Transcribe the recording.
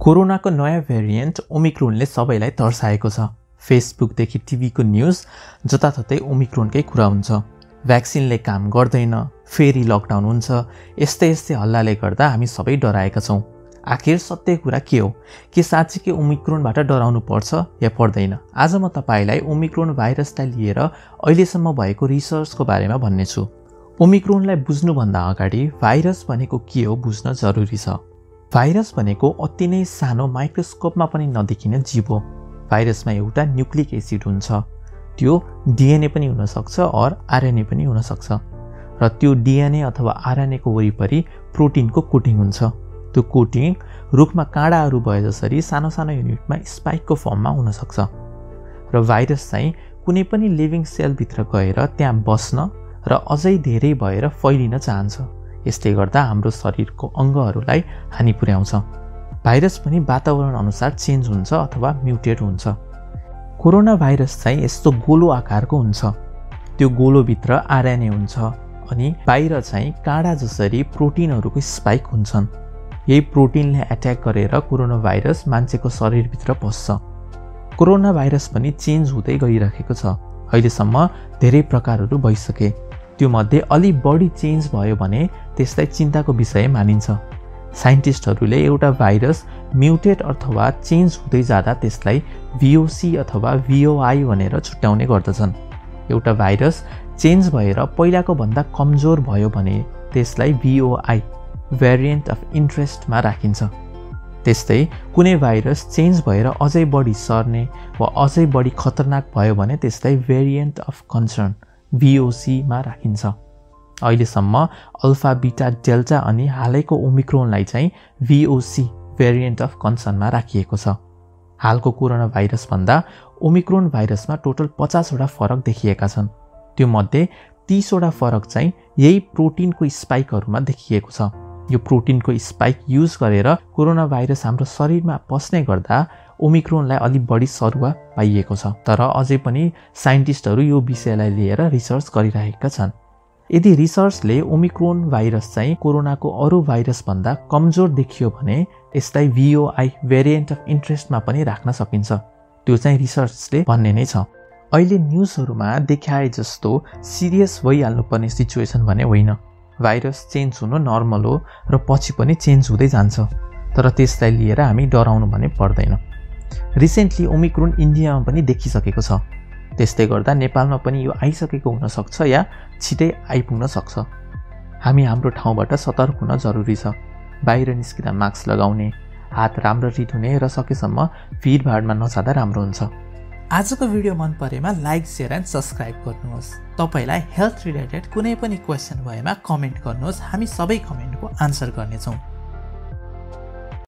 कोरोनाको नयाँ भेरिएन्ट ओमिक्रोनले सबैलाई तर्साएको छ। फेसबुकदेखि टिभीको न्युज जताततै ओमिक्रोनकै कुरा हुन्छ। भ्याक्सिनले काम गर्दैन फेरि लकडाउन हुन्छ यस्तै यस्तै हल्लाले गर्दा हामी सबै डराएका छौँ। आखिर सत्य कुरा के हो? के साँच्चीकै ओमिक्रोनबाट डराउनु पर्छ या पर्दैन? आज म तपाईँलाई ओमिक्रोन भाइरसलाई लिएर अहिलेसम्म भएको रिसर्चको बारेमा भन्नेछु। ओमिक्रोनलाई बुझ्नुभन्दा अगाडि भाइरस भनेको के हो बुझ्न जरुरी छ। भाइरस भनेको अति नै सानो माइक्रोस्कोपमा पनि नदेखिने जीव हो। भाइरसमा एउटा न्युक्लिक एसिड हुन्छ। त्यो डिएनए पनि हुनसक्छ अर आरएनए पनि हुनसक्छ। र त्यो डिएनए अथवा आरएनएको वरिपरि प्रोटिनको कोटिङ हुन्छ। त्यो कोटिङ रुखमा काँडाहरू भए जसरी सानो सानो युनिटमा स्पाइकको फर्ममा हुनसक्छ। र भाइरस चाहिँ कुनै पनि लिभिङ सेलभित्र गएर त्यहाँ बस्न र अझै धेरै भएर फैलिन चाहन्छ। यसले गर्दा हाम्रो शरीरको अङ्गहरूलाई हानि पुर्याउँछ। भाइरस पनि वातावरण अनुसार चेन्ज हुन्छ अथवा म्युटेड हुन्छ। कोरोना भाइरस चाहिँ यस्तो गोलो आकारको हुन्छ। त्यो गोलोभित्र आरएनए हुन्छ अनि बाहिर चाहिँ काँडा जसरी प्रोटिनहरूको स्पाइक हुन्छन्। यही प्रोटिनले एट्याक गरेर कोरोना भाइरस मान्छेको शरीरभित्र पस्छ। कोरोना भाइरस पनि चेन्ज हुँदै गइरहेको छ। अहिलेसम्म धेरै प्रकारहरू भइसके। त्यो मध्ये अलि बढी चेन्ज भयो भने त्यसलाई चिन्ताको विषय मानिन्छ। साइन्टिस्टहरूले एउटा भाइरस म्युटेट अथवा चेन्ज हुँदै जाँदा त्यसलाई भिओसी अथवा भिओआई भनेर छुट्याउने गर्दछन्। एउटा भाइरस चेन्ज भएर पहिलाको भन्दा कमजोर भयो भने त्यसलाई भिओआई भेरिएन्ट अफ इन्ट्रेस्टमा राखिन्छ। त्यस्तै कुनै भाइरस चेन्ज भएर अझै बढी सर्ने वा अझै बढी खतरनाक भयो भने त्यसलाई भेरिएन्ट अफ कन्सर्न भिओसीमा राखिन्छ। अहिलेसम्म अल्फा बिटा डेल्टा अनि हालैको ओमिक्रोनलाई चाहिँ भिओसी भेरिएन्ट अफ कन्सर्नमा राखिएको छ। हालको कोरोना भाइरसभन्दा ओमिक्रोन भाइरसमा टोटल पचासवटा फरक देखिएका छन्। त्यो मध्ये तिसवटा फरक चाहिँ यही प्रोटिनको स्पाइकहरूमा देखिएको छ। यो प्रोटिनको स्पाइक युज गरेर कोरोना भाइरस हाम्रो शरीरमा पस्ने गर्दा ओमिक्रोनलाई अलिक बढी सरुवा पाइएको छ तर अझै पनि साइन्टिस्टहरू यो विषयलाई लिएर रिसर्च गरिरहेका छन्। यदि रिसर्चले ओमिक्रोन भाइरस चाहिँ कोरोनाको अरू भाइरसभन्दा कमजोर देखियो भने यसलाई भिओआई भेरिएन्ट अफ इन्ट्रेस्टमा पनि राख्न सकिन्छ। त्यो चाहिँ रिसर्चले भन्ने नै छ। अहिले न्युजहरूमा देखाए जस्तो सिरियस भइहाल्नुपर्ने सिचुएसन भने होइन। भाइरस चेन्ज हुनु नर्मल हो र पछि पनि चेन्ज हुँदै जान्छ। तर त्यसलाई लिएर हामी डराउनु भने पर्दैन। रिसेन्टली ओमिक्रोन इन्डियामा पनि देखिसकेको छ। त्यस्तै गर्दा नेपालमा पनि यो आइसकेको हुनसक्छ या छिटै आइपुग्न सक्छ। हामी हाम्रो ठाउँबाट सतर्क हुन जरुरी छ। बाहिर निस्किँदा मास्क लगाउने हात राम्ररी धुने र सकेसम्म भिडभाडमा नजाँदा राम्रो हुन्छ। आजको भिडियो मन परेमा लाइक सेयर एन्ड सब्सक्राइब गर्नुहोस्। तपाईँलाई हेल्थ रिलेटेड कुनै पनि क्वेसन भएमा कमेन्ट गर्नुहोस्। हामी सबै कमेन्टको आन्सर गर्नेछौँ।